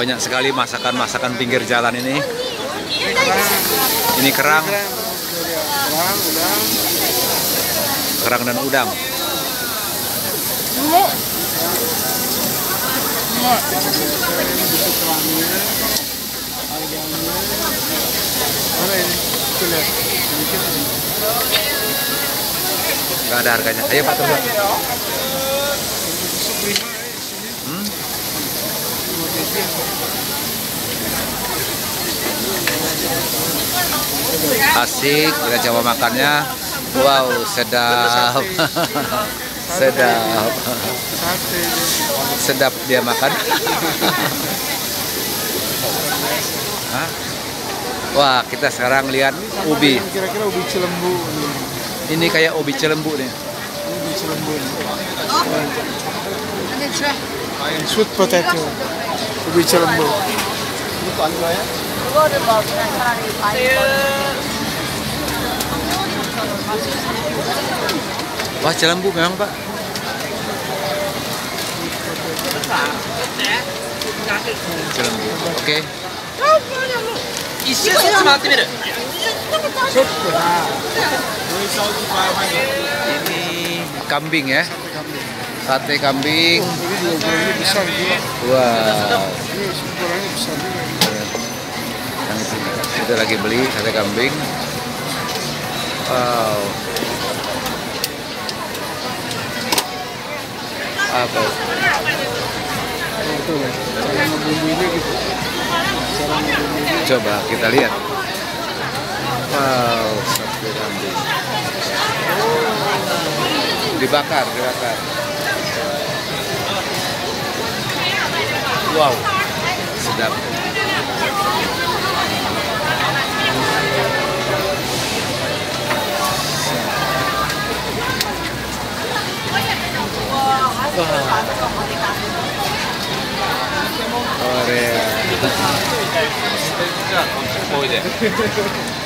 banyak sekali masakan-masakan pinggir jalan ini. Ini kerang, Kerang, dan udang. Nggak ada harganya. Ayo Pak Turun. Asik, kita coba makannya. Wow, sedap. sedap. Sedap dia makan. Hah? Wah, kita sekarang lihat ubi. Kira-kira ubi cilembu. Ini kayak ubi cilembu nih. Ubi cilembu. Sweet potato. Ubi cilembu. Wah, cilembu memang, Pak. Cilembu. Oke. 一周そっち回ってみる Sweet potato. Ini kambing ya. Sate kambing. Ini juga ukurannya besar juga. Wow. Ini ukurannya besar juga. Yang itu. Kita lagi beli sate kambing. Wow. Apa? Itu. Cara gitu. Coba kita lihat. Wow, sate kambing. Dibakar, dibakar. Wow, sedap. Korea. おいで